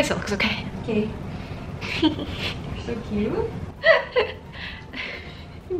Guess it looks okay. Okay. So cute.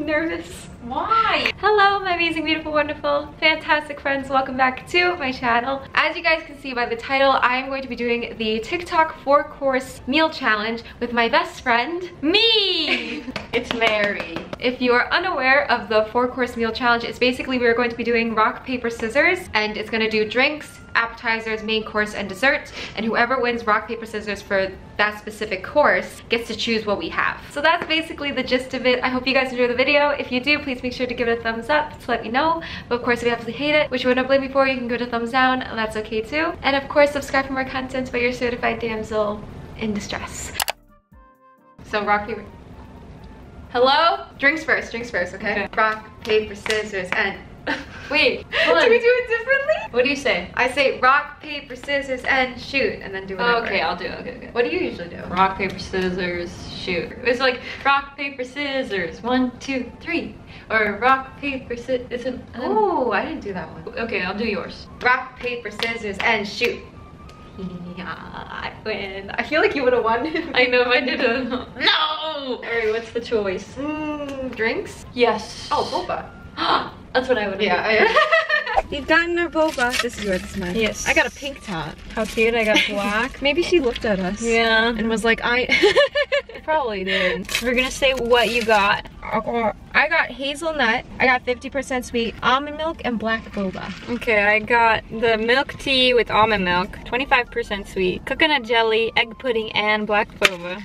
Nervous. Why? Hello, my amazing, beautiful, wonderful, fantastic friends. Welcome back to my channel. As you guys can see by the title, I am going to be doing the TikTok four course meal challenge with my best friend, me. It's Mary. If you are unaware of the four course meal challenge, it's basically we're going to be doing rock, paper, scissors, and it's gonna do drinks, appetizers, main course, and dessert. And whoever wins rock, paper, scissors for that specific course gets to choose what we have. So that's basically the gist of it. I hope you guys enjoy the video. If you do, please make sure to give it a thumbs up to let me know. But of course, if you absolutely hate it, which you wouldn't blame me for, you can go to thumbs down. and That's okay too. And of course, subscribe for more content by your certified damsel in distress. So rock, paper, Hello? Drinks first, drinks first, okay? Okay. Rock, paper, scissors, and... Wait, do we do it differently? What do you say? I say rock, paper, scissors, and shoot, and then do whatever. Oh, okay, I'll do it. Okay, okay. What do you usually do? Rock, paper, scissors, shoot. It's like rock, paper, scissors. One, two, three. Or rock, paper, scissors. It's an. Oh, I didn't do that one. Okay, I'll do yours. Rock, paper, scissors, and shoot. Yeah, I win. I feel like you would have won. I know if I didn't. No! Alright, what's the choice? Mm, drinks? Yes. Oh, boba. That's what I would have Yeah. You've gotten our boba. This is yours, this is mine. Yes. I got a pink top. How cute, I got black. Maybe she looked at us. yeah. And was like, I. Probably did. We're gonna say what you got. I got hazelnut. I got 50% sweet, almond milk, and black boba. Okay, I got the milk tea with almond milk, 25% sweet, coconut jelly, egg pudding, and black boba.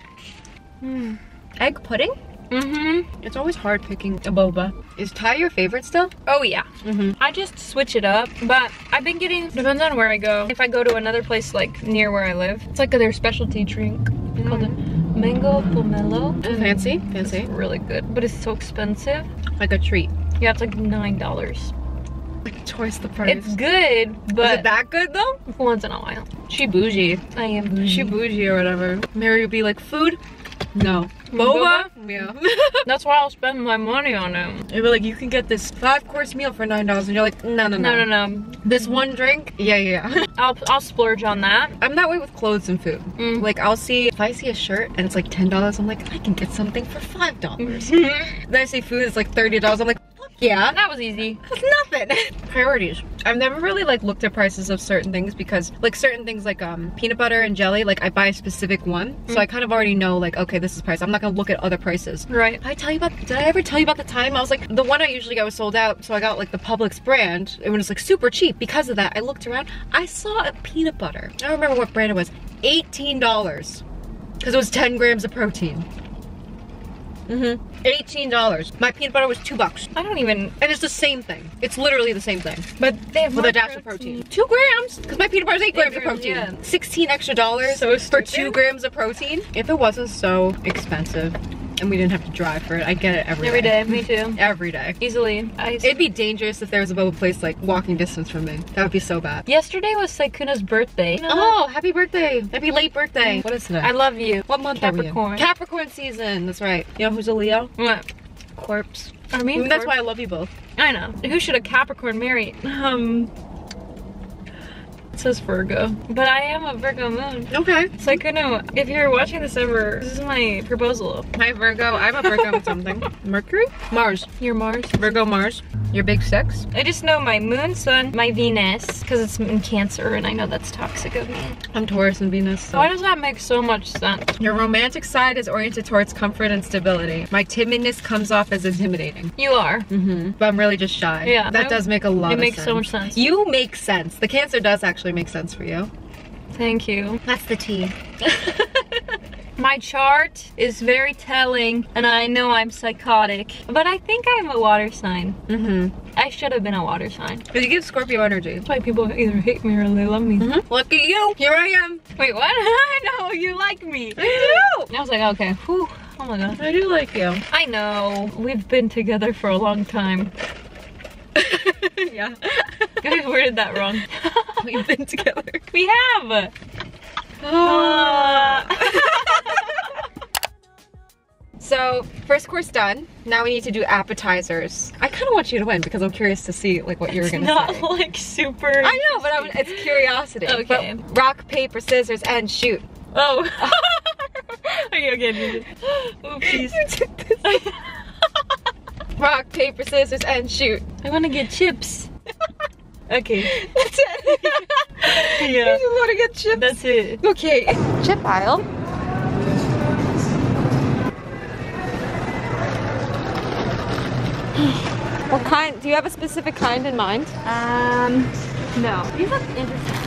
Hmm. Egg pudding? Mm-hmm. It's always hard picking a boba. Is Thai your favorite still? Oh yeah. Mm-hmm. I just switch it up, but I've been getting, depends on where I go. If I go to another place like near where I live, it's like their specialty drink called a mango pomelo. Fancy, It's fancy. really good, but it's so expensive. Like a treat. Yeah, it's like $9. Like twice the price. It's good, Is but it that good though? once in a while. She bougie. I am bougie. She bougie or whatever. Mary would be like, food? No. Boba? Yeah. That's why I'll spend my money on it. It'd be like, you can get this five course meal for $9. And you're like, no, no, no. No, no, no. This one drink? Yeah, yeah. yeah. I'll I'll splurge on that. I'm that way with clothes and food. Mm. Like, I'll see, if I see a shirt and it's like $10, I'm like, I can get something for $5. Mm-hmm. then I see food is like $30, I'm like, yeah. that was easy. That's nothing. Priorities. I've never really like looked at prices of certain things because like certain things like um peanut butter and jelly, like I buy a specific one. So I kind of already know like, okay, this is price. I'm not gonna look at other prices. Right. Did I tell you about did I ever tell you about the time I was like the one I usually got was sold out, so I got like the Publix brand. It was like super cheap because of that. I looked around, I saw a peanut butter. I don't remember what brand it was. $18. Because it was 10 grams of protein. Mm-hmm. $18. My peanut butter was two bucks. I don't even. And it's the same thing. It's literally the same thing. But they have With a dash of protein. Two grams! Because my peanut butter is eight grams of protein. yeah. 16 extra dollars So for two grams of protein. If it wasn't so expensive and we didn't have to drive for it, I get it every Every day, me too. Every day. Easily. I, It'd be dangerous if there was a boba place like walking distance from me. That would be so bad. Yesterday was Sykkuno's birthday. Oh, happy birthday. Happy late birthday. What is today? I love you. what month are we in? Capricorn. Capricorn season. That's right. You know who's a Leo? What? Corpse. I mean, that's why I love you both. I know. Who should a Capricorn marry? Um. Says Virgo, but I am a Virgo moon. Okay. Sykkuno, if you're watching this ever, this is my proposal. Hi Virgo. I'm a Virgo with something. Mercury? Mars. Your Mars. Virgo Mars. Your big six? I just know my moon, sun, my Venus, because it's in Cancer, and I know that's toxic of me. I'm Taurus and Venus. So. Why does that make so much sense? Your romantic side is oriented towards comfort and stability. My timidness comes off as intimidating. You are. Mm-hmm. But I'm really just shy. Yeah, That I- does make a lot It makes sense. so much sense. You make sense. The Cancer does actually make sense for you. Thank you. That's the T. My chart is very telling, and I know I'm psychotic, but I think I'm a water sign. Mm-hmm. I should have been a water sign. Because you give Scorpio energy. That's why people either hate me or they love me. Mm-hmm. Look at you. Here I am. Wait, what? I know you like me. I do. I was like, okay, whew. Oh my god. I do like you. I know. We've been together for a long time. yeah. I worded that wrong. We've been together. we have. Ah. So first course done. Now we need to do appetizers. I kind of want you to win because I'm curious to see like what you're gonna not say. Not like super. I know, but I'm, it's curiosity. Okay. But rock, paper, scissors, and shoot. Oh. okay, okay. Oopsies. Rock, paper, scissors, and shoot. I want to get chips. Okay. That's it. Yeah. You want to get chips? That's it. Okay. Chip aisle. What kind? Do you have a specific kind in mind? Um, no. These look interesting.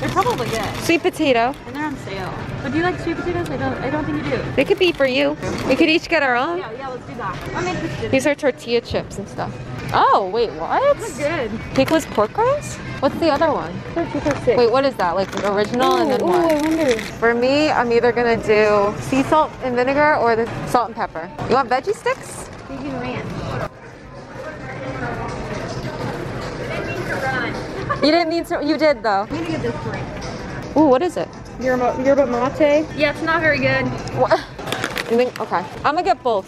They're probably good, Sweet potato. and they're on sale. But do you like sweet potatoes? I don't. I don't think you do. They could be for you. We could each get our own. Yeah, yeah. Let's do that. I'm interested. These are tortilla chips and stuff. Oh, wait, what? good. Pigless pork rinds? What's the other one? For. Wait, what is that? Like the original and then ooh, what? I wonder. For me, I'm either gonna do sea salt and vinegar or the salt and pepper. You want veggie sticks? Vegan ranch. You didn't mean to. You did though. I'm gonna get this drink. Ooh, what is it? Yerba, yerba mate. Yeah, it's not very good. What? You think? Okay, I'm gonna get both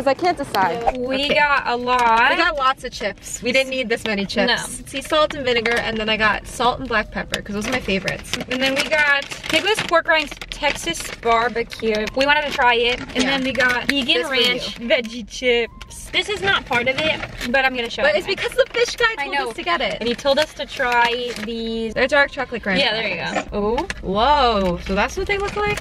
because I can't decide. We Okay. got a lot. I got lots of chips. We didn't need this many chips. No. Sea salt and vinegar, and then I got salt and black pepper because those are my favorites. And then we got Pigless Pork Rinds Texas Barbecue. We wanted to try it. And Yeah. then we got Vegan This Ranch Veggie Chips. This is not part of it, but I'm gonna show it. But it. it's because the fish guy I told know. us to get it. And he told us to try these. They're dark chocolate graham. Yeah, there you go. Oh. Whoa, so that's what they look like?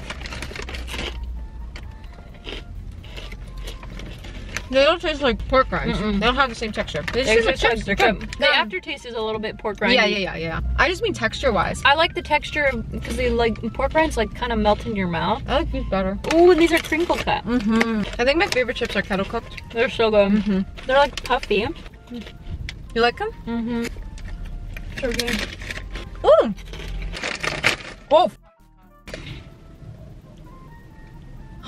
They don't taste like pork rinds. Mm-mm. They don't have the same texture. They They're taste like chips. Good. The aftertaste is a little bit pork rindy. yeah, yeah, yeah, yeah. I just mean texture wise. I like the texture because they like pork rinds like kind of melt in your mouth. I like these better. Ooh, and these are crinkle cut. Mm-hmm. I think my favorite chips are kettle cooked. They're so good. Mm-hmm. They're like puffy. You like them? Mm-hmm. So good. Ooh. Whoa.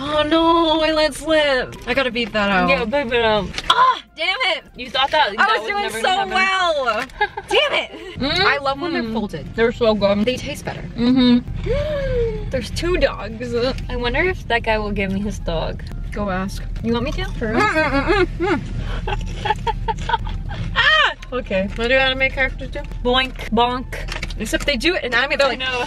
Oh no, I let slip. I gotta beat that out. Yeah, but, but um, Ah, damn it. you thought that, I that was doing never so happen. well. damn it. Mm. I love when they're folded. They're so good. They taste better. Mm-hmm. There's two dogs. I wonder if that guy will give me his dog. Go ask. You want me to? For ah! Okay. Want to do anime characters too? Boink, bonk. Except they do it in anime. They're like, know.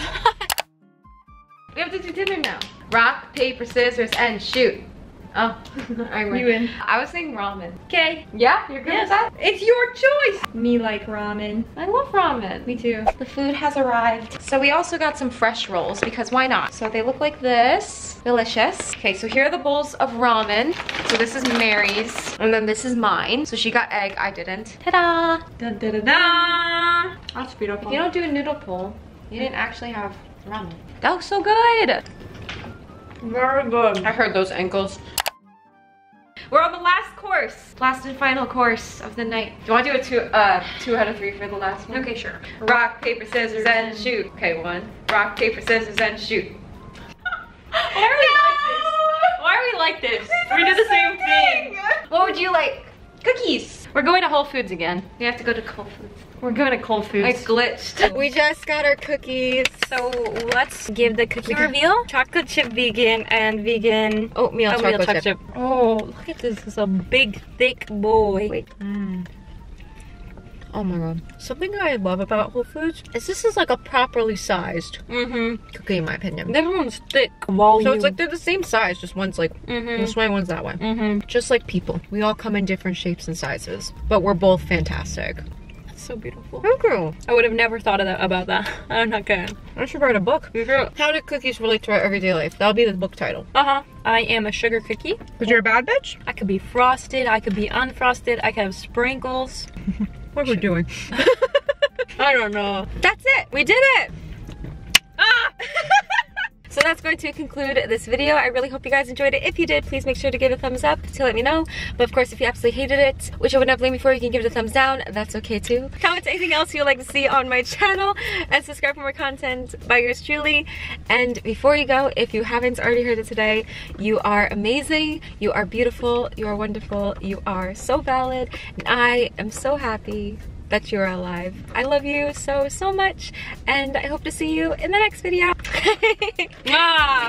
we have to do dinner now. Rock, paper, scissors, and shoot. Oh, I win. You win. I was saying ramen. Okay. Yeah, you're good Yes. with that? It's your choice. Me like ramen. I love ramen. Me too. The food has arrived. So we also got some fresh rolls because why not? So they look like this. Delicious. Okay, so here are the bowls of ramen. So this is Mary's and then this is mine. So she got egg, I didn't. Ta-da! Da da da da. That's beautiful. If you don't do a noodle pull, you didn't actually have ramen. That looks so good. Very good. I heard those ankles. We're on the last course. Last and final course of the night. Do you want to do a two, uh, two out of three for the last one? Okay, sure. Rock, paper, scissors, and shoot. Okay, one. Rock, paper, scissors, and shoot. Why are we like this? Why are we like this? We did the same thing. What would you like? Cookies. We're going to Whole Foods again. We have to go to Whole Foods. We're going to Whole Foods. I glitched. We just got our cookies. So let's give the cookie reveal. Chocolate chip vegan and vegan Oatmeal, oatmeal chocolate, chip. Oh, look at this. It's a big, thick boy. Wait. Mm. Oh my god. Something I love about Whole Foods is this is like a properly sized Mm-hmm. cookie in my opinion. This one's thick. Volume. So it's like they're the same size, just one's like Mm-hmm. this way, one's that way. Mm-hmm. Just like people. We all come in different shapes and sizes, but we're both fantastic. That's so beautiful. Thank you. I would have never thought of that about that. I'm not kidding. I should write a book. How do cookies relate to our everyday life? That'll be the book title. Uh-huh. I am a sugar cookie. Because you're a bad bitch? I could be frosted. I could be unfrosted. I could have sprinkles. What are we doing? I don't know. That's it. We did it. So that's going to conclude this video. I really hope you guys enjoyed it. If you did, please make sure to give it a thumbs up to let me know. But of course, if you absolutely hated it, which I would not blame you for, you can give it a thumbs down. That's okay too. Comment anything else you'd like to see on my channel and subscribe for more content by yours truly. And before you go, if you haven't already heard it today, you are amazing, you are beautiful, you are wonderful, you are so valid, and I am so happy that you're alive. I love you so, so much, and I hope to see you in the next video. 嘿啊。